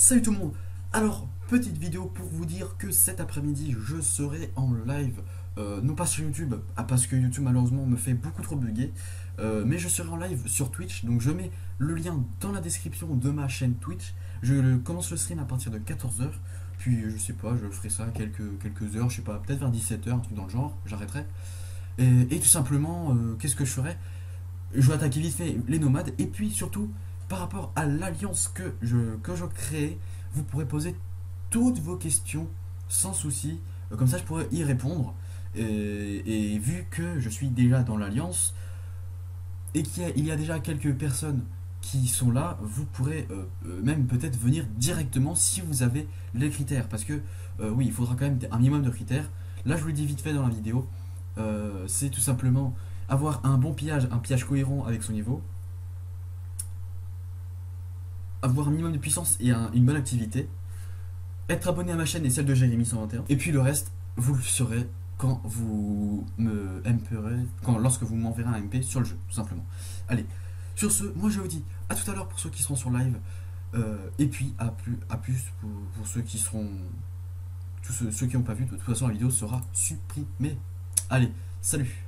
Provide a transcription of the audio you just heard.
Salut tout le monde. Alors, petite vidéo pour vous dire que cet après-midi, je serai en live, euh, non pas sur YouTube, ah, parce que YouTube malheureusement me fait beaucoup trop bugger, euh, mais je serai en live sur Twitch, donc je mets le lien dans la description de ma chaîne Twitch. Je commence le stream à partir de 14h, puis je sais pas, je ferai ça quelques, quelques heures, je sais pas, peut-être vers 17h, un truc dans le genre, j'arrêterai. Et, tout simplement, euh, qu'est-ce que je ferai? Je vais attaquer vite fait les nomades, et puis surtout, par rapport à l'alliance que je, crée, vous pourrez poser toutes vos questions sans souci. Euh, comme ça, je pourrais y répondre. Et, vu que je suis déjà dans l'alliance et qu'il y, y, a déjà quelques personnes qui sont là, vous pourrez euh, euh, même peut-être venir directement si vous avez les critères. Parce que oui, il faudra quand même un minimum de critères. Là, je vous le dis vite fait dans la vidéo. C'est tout simplement avoir un bon pillage, un pillage cohérent avec son niveau, avoir un minimum de puissance et une bonne activité, être abonné à ma chaîne et celle de Jérémy 121, et puis le reste, vous le saurez quand vous me MPerez, quand, lorsque vous m'enverrez un MP sur le jeu, tout simplement. Allez, sur ce, moi je vous dis à tout à l'heure pour ceux qui seront sur live, euh, et puis à plus, à plus pour, ceux qui seront, tous ceux, ceux qui n'ont pas vu, de toute façon la vidéo sera supprimée. Allez, salut